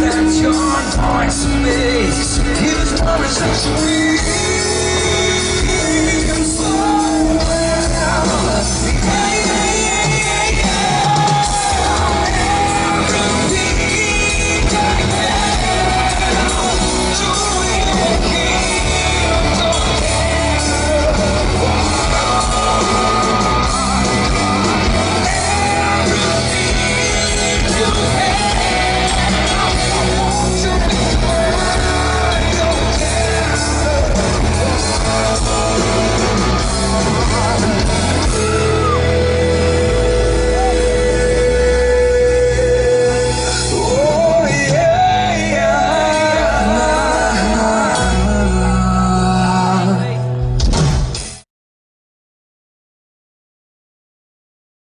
that your voice makes Is more